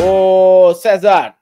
Ô César,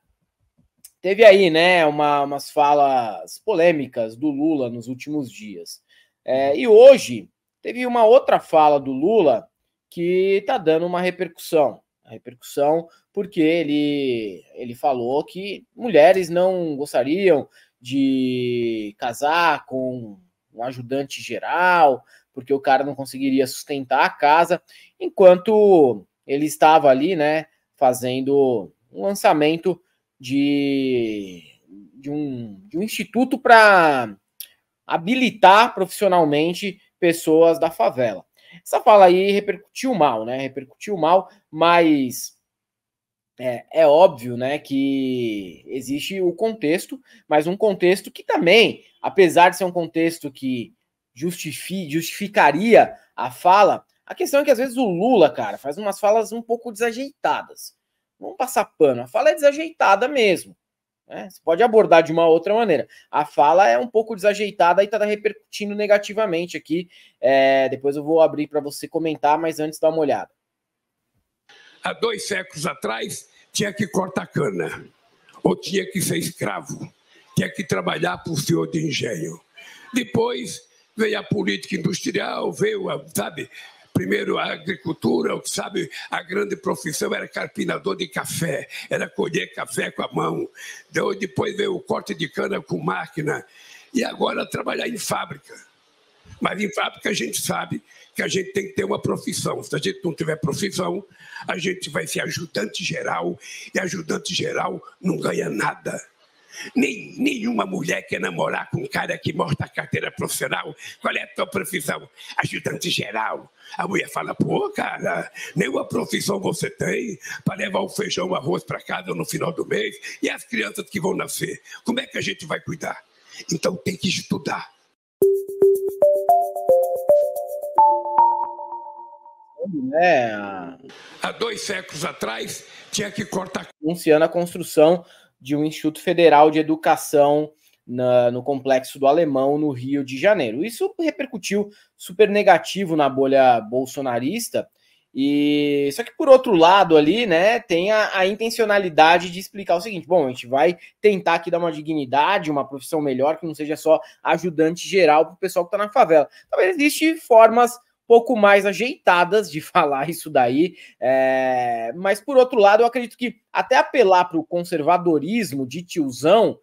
teve aí, né, uma, umas falas polêmicas do Lula nos últimos dias. É, e hoje teve uma outra fala do Lula que tá dando uma repercussão. A repercussão porque ele, ele falou que mulheres não gostariam de casar com um ajudante geral, porque o cara não conseguiria sustentar a casa, enquanto ele estava ali, né, fazendo um lançamento de, de, um, de um instituto para habilitar profissionalmente pessoas da favela. Essa fala aí repercutiu mal, né? Repercutiu mal, mas é, é, óbvio, né, que existe o contexto, mas um contexto que também, apesar de ser um contexto que justifi, justificaria a fala, a questão é que às vezes o Lula, cara, faz umas falas um pouco desajeitadas. Vamos passar pano. A fala é desajeitada mesmo. Né? Você pode abordar de uma outra maneira. A fala é um pouco desajeitada e está repercutindo negativamente aqui. É, depois eu vou abrir para você comentar, mas antes dá uma olhada. Há dois séculos atrás, tinha que cortar cana, ou tinha que ser escravo, tinha que trabalhar por senhor de engenho. Depois veio a política industrial, veio, sabe, primeiro a agricultura, sabe, a grande profissão era carpinador de café, era colher café com a mão. Depois veio o corte de cana com máquina. E agora trabalhar em fábrica. Mas em fábrica a gente sabe que a gente tem que ter uma profissão. Se a gente não tiver profissão, a gente vai ser ajudante geral, e ajudante geral não ganha nada. Nem, nenhuma mulher quer namorar com um cara que mostra a carteira profissional. Qual é a tua profissão? Ajudante geral. A mulher fala, pô, cara, nenhuma profissão você tem para levar o feijão, o arroz para casa no final do mês e as crianças que vão nascer. Como é que a gente vai cuidar? Então tem que estudar. É. Há dois séculos atrás, tinha que cortar. Anunciando a construção de um Instituto Federal de Educação na, no Complexo do Alemão, no Rio de Janeiro. Isso repercutiu super negativo na bolha bolsonarista. E só que por outro lado ali, né, tem a, a, intencionalidade de explicar o seguinte: bom, a gente vai tentar aqui dar uma dignidade, uma profissão melhor, que não seja só ajudante geral para o pessoal que está na favela. Talvez existe formas pouco mais ajeitadas de falar isso daí. É... Mas, por outro lado, eu acredito que até apelar para o conservadorismo de tiozão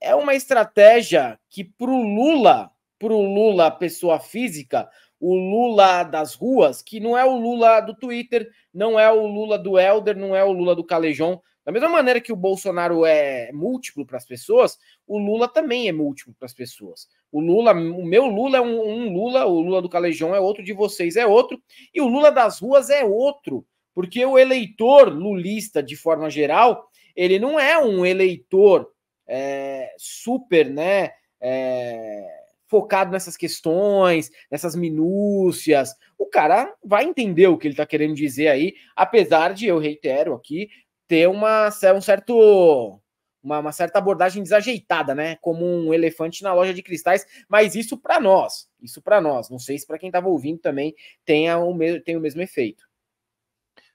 é uma estratégia que para o Lula, para o Lula pessoa física, o Lula das ruas, que não é o Lula do Twitter, não é o Lula do Elder, não é o Lula do Calejão, da mesma maneira que o Bolsonaro é múltiplo para as pessoas, o Lula também é múltiplo para as pessoas. O Lula, o meu Lula é um, um, Lula, o Lula do Calejão é outro, de vocês é outro, e o Lula das ruas é outro, porque o eleitor lulista, de forma geral, ele não é um eleitor é, super, né? É, focado nessas questões, nessas minúcias. O cara vai entender o que ele está querendo dizer aí, apesar de, eu reitero aqui, ter uma, um certo uma, uma, certa abordagem desajeitada, né? Como um elefante na loja de cristais, mas isso para nós, isso para nós. Não sei se para quem estava ouvindo também tenha o mesmo, tem o mesmo efeito.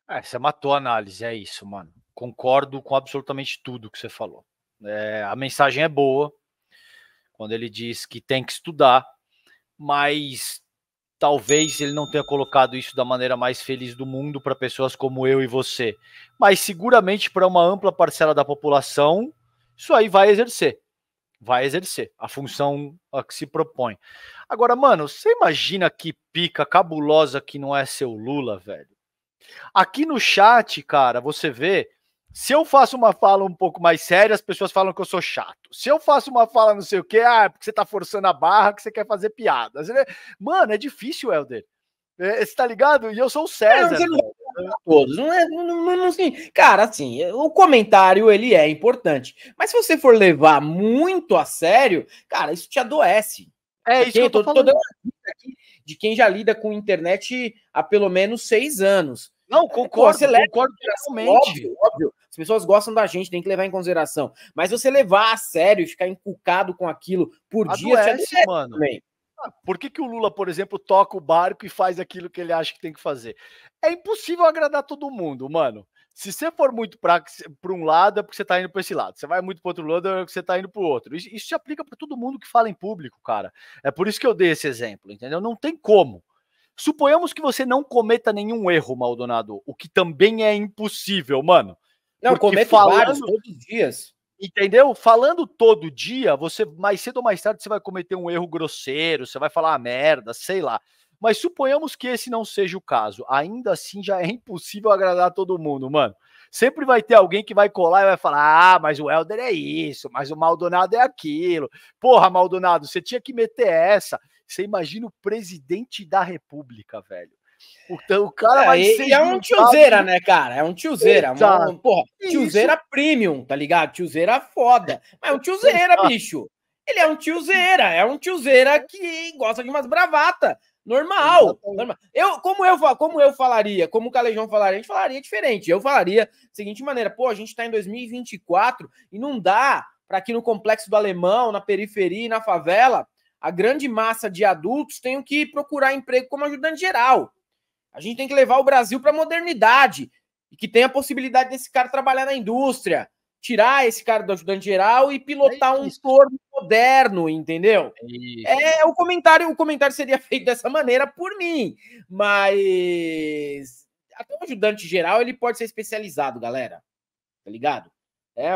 É, você matou a análise, é isso, mano. Concordo com absolutamente tudo que você falou. É, a mensagem é boa quando ele diz que tem que estudar, mas talvez ele não tenha colocado isso da maneira mais feliz do mundo para pessoas como eu e você, mas seguramente para uma ampla parcela da população, isso aí vai exercer. Vai exercer a função a que se propõe. Agora, mano, você imagina que pica cabulosa que não é seu Lula, velho? Aqui no chat, cara, você vê se eu faço uma fala um pouco mais séria, as pessoas falam que eu sou chato. Se eu faço uma fala não sei o que, ah, é porque você tá forçando a barra, que você quer fazer piada. Mano, é difícil, Helder. É, você tá ligado? E eu sou o César. Não, não todos. Não é, não, não, assim, cara, assim, o comentário ele é importante. Mas se você for levar muito a sério, cara, isso te adoece. É isso que eu tô, tô, tô dando aqui de quem já lida com internet há pelo menos seis anos. Não, concordo, você concordo totalmente. Óbvio, óbvio. As pessoas gostam da gente, tem que levar em consideração. Mas você levar a sério e ficar encucado com aquilo por Adoece, dia, adoece, mano. Também. Ah, por que, que o Lula, por exemplo, toca o barco e faz aquilo que ele acha que tem que fazer? É impossível agradar todo mundo, mano. Se você for muito para um lado, é porque você está indo para esse lado. Você vai muito para outro lado, é porque você está indo para o outro. Isso, isso se aplica para todo mundo que fala em público, cara. É por isso que eu dei esse exemplo, entendeu? Não tem como. Suponhamos que você não cometa nenhum erro, Maldonado, o que também é impossível, mano. Não, cometo falando, vários todos os dias. Entendeu? Falando todo dia, você mais cedo ou mais tarde você vai cometer um erro grosseiro, você vai falar uma merda, sei lá. Mas suponhamos que esse não seja o caso. Ainda assim, já é impossível agradar todo mundo, mano. Sempre vai ter alguém que vai colar e vai falar: ah, mas o Helder é isso, mas o Maldonado é aquilo. Porra, Maldonado, você tinha que meter essa. Você imagina o presidente da República, velho. Então, o cara é, vai ser. E é um tiozeira, né, cara? É um tiozeira. Uma, porra, tiozeira premium, tá ligado? Tiozeira foda. Mas é um tiozeira, bicho. Ele é um tiozeira. É um tiozeira que gosta de umas bravatas. Normal, normal. Eu, como eu como eu falaria, como o Calejão falaria, a gente falaria diferente. Eu falaria da seguinte maneira: pô, a gente está em 2024 e não dá para aqui no complexo do Alemão, na periferia e na favela, a grande massa de adultos tenham que procurar emprego como ajudante geral. A gente tem que levar o Brasil para a modernidade e que tenha a possibilidade desse cara trabalhar na indústria, tirar esse cara do ajudante geral e pilotar é um torno moderno, entendeu? É, é o comentário, o comentário seria feito dessa maneira por mim, mas até o ajudante geral ele pode ser especializado, galera. Tá ligado? É,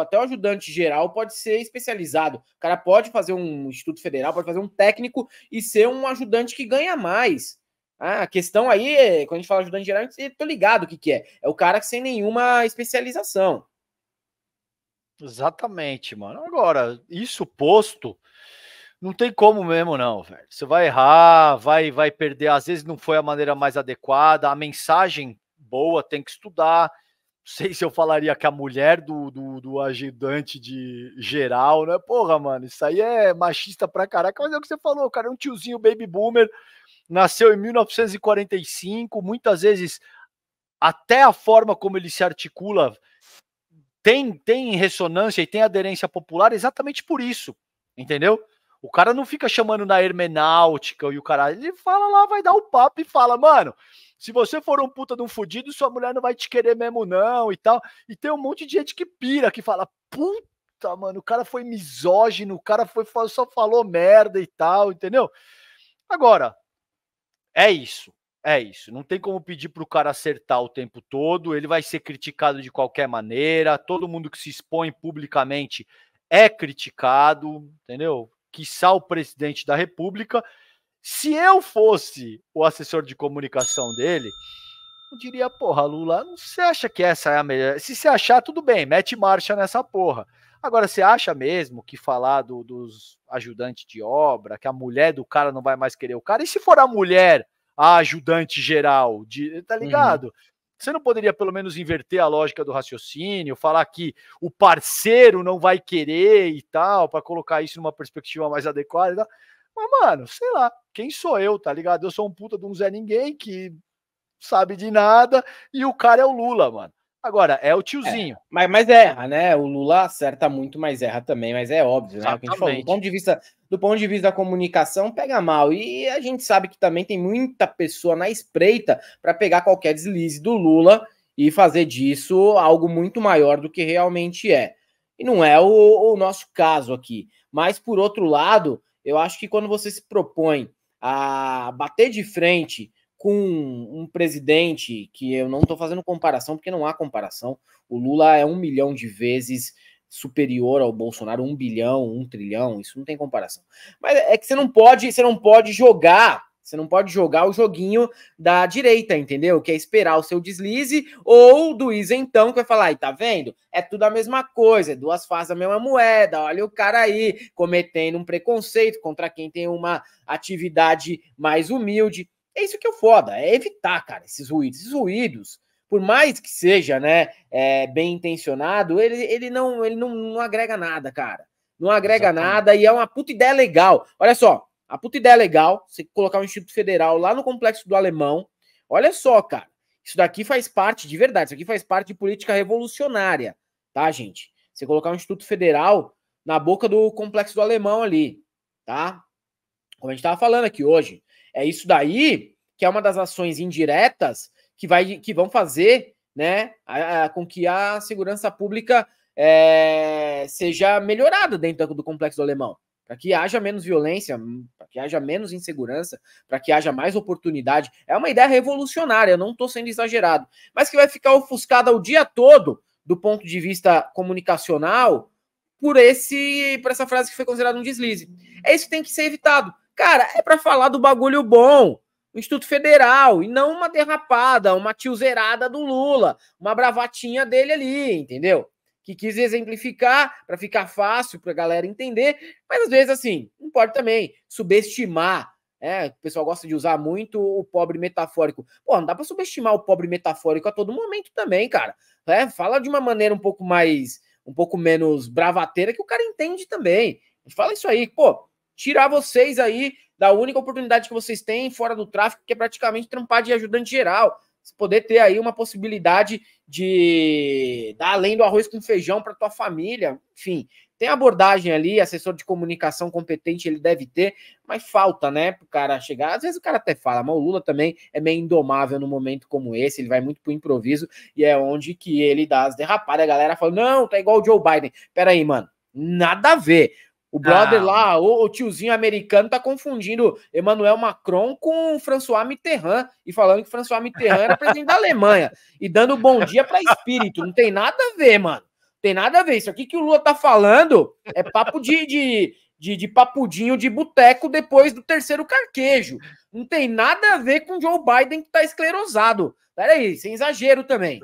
até o ajudante geral pode ser especializado. O cara pode fazer um instituto federal, pode fazer um técnico e ser um ajudante que ganha mais. Ah, a questão aí, é, quando a gente fala ajudante geral, eu tô ligado o que, que é. É o cara sem nenhuma especialização. Exatamente, mano. Agora, isso posto, não tem como mesmo, não, velho. Você vai errar, vai, vai perder. Às vezes não foi a maneira mais adequada. A mensagem boa tem que estudar. Sei se eu falaria que a mulher do, do, do ajudante de geral, né? Porra, mano, isso aí é machista pra caraca. Mas é o que você falou, cara. É um tiozinho baby boomer, nasceu em 1945. Muitas vezes, até a forma como ele se articula tem, tem ressonância e tem aderência popular exatamente por isso, entendeu? O cara não fica chamando na hermenáutica e o cara, ele fala lá, vai dar o papo e fala, mano, se você for um puta de um fudido, sua mulher não vai te querer mesmo não e tal. E tem um monte de gente que pira, que fala, puta, mano, o cara foi misógino, o cara foi só falou merda e tal, entendeu? Agora, é isso. É isso, não tem como pedir para o cara acertar o tempo todo, ele vai ser criticado de qualquer maneira, todo mundo que se expõe publicamente é criticado, entendeu? Quiçá o presidente da República. Se eu fosse o assessor de comunicação dele, eu diria, porra, Lula, você acha que essa é a melhor? Se você achar, tudo bem, mete marcha nessa porra. Agora, você acha mesmo que falar do, dos ajudantes de obra, que a mulher do cara não vai mais querer o cara? E se for a mulher a ajudante geral, de, tá uhum. ligado? Uhum. Você não poderia pelo menos inverter a lógica do raciocínio, falar que o parceiro não vai querer e tal, para colocar isso numa perspectiva mais adequada? Mas, mano, sei lá, quem sou eu, tá ligado? Eu sou um puta de um Zé Ninguém que sabe de nada e o cara é o Lula, mano. Agora, é o tiozinho. É, mas, mas erra, né? O Lula acerta muito, mas erra também, mas é óbvio, né? O que a gente falou, do ponto de vista do ponto de vista da comunicação, pega mal. E a gente sabe que também tem muita pessoa na espreita para pegar qualquer deslize do Lula e fazer disso algo muito maior do que realmente é. E não é o, o nosso caso aqui. Mas, por outro lado, eu acho que quando você se propõe a bater de frente com um presidente que eu não estou fazendo comparação, porque não há comparação. O Lula é um milhão de vezes superior ao Bolsonaro, um bilhão, um trilhão, isso não tem comparação. Mas é que você não pode, você não pode jogar, você não pode jogar o joguinho da direita, entendeu? Que é esperar o seu deslize, ou do isentão que vai falar, e tá vendo? É tudo a mesma coisa, é duas faces da mesma moeda, olha o cara aí cometendo um preconceito contra quem tem uma atividade mais humilde. É isso que é o foda, é evitar, cara, esses ruídos. Esses ruídos, por mais que seja, né, é, bem intencionado, ele, ele, não, ele não, não agrega nada, cara. Não agrega Exatamente. nada e é uma puta ideia legal. Olha só, a puta ideia legal, você colocar um Instituto Federal lá no Complexo do Alemão. Olha só, cara, isso daqui faz parte, de verdade, isso aqui faz parte de política revolucionária, tá, gente? Você colocar um Instituto Federal na boca do Complexo do Alemão ali, tá? Como a gente tava falando aqui hoje. É isso daí que é uma das ações indiretas que, vai, que vão fazer né, a, a, com que a segurança pública é, seja melhorada dentro do complexo do alemão, para que haja menos violência, para que haja menos insegurança, para que haja mais oportunidade. É uma ideia revolucionária, eu não estou sendo exagerado, mas que vai ficar ofuscada o dia todo do ponto de vista comunicacional por esse por essa frase que foi considerada um deslize. É isso que tem que ser evitado. Cara, é para falar do bagulho bom, o Instituto Federal, e não uma derrapada, uma tiozeirada do Lula, uma bravatinha dele ali, entendeu? Que quis exemplificar para ficar fácil para a galera entender, mas às vezes assim, não pode também subestimar é, o pessoal gosta de usar muito o pobre metafórico. Pô, não dá para subestimar o pobre metafórico a todo momento também, cara. É, fala de uma maneira um pouco mais, um pouco menos bravateira que o cara entende também. Fala isso aí, pô, tirar vocês aí da única oportunidade que vocês têm fora do tráfico, que é praticamente trampar de ajudante geral. Poder ter aí uma possibilidade de dar além do arroz com feijão para tua família, enfim, tem abordagem ali, assessor de comunicação competente ele deve ter, mas falta, né, para o cara chegar. Às vezes o cara até fala, mas o Lula também é meio indomável no momento como esse, ele vai muito pro improviso e é onde que ele dá as derrapadas. A galera fala, não, tá igual o Joe Biden. Pera aí, mano, nada a ver. O brother ah. lá, o, o, tiozinho americano, tá confundindo Emmanuel Macron com François Mitterrand e falando que François Mitterrand era presidente da Alemanha e dando bom dia para espírito. Não tem nada a ver, mano. Tem nada a ver. Isso aqui que o Lula tá falando é papo de, de, de, de papudinho de boteco depois do terceiro carquejo. Não tem nada a ver com Joe Biden que tá esclerosado. Peraí, sem exagero também.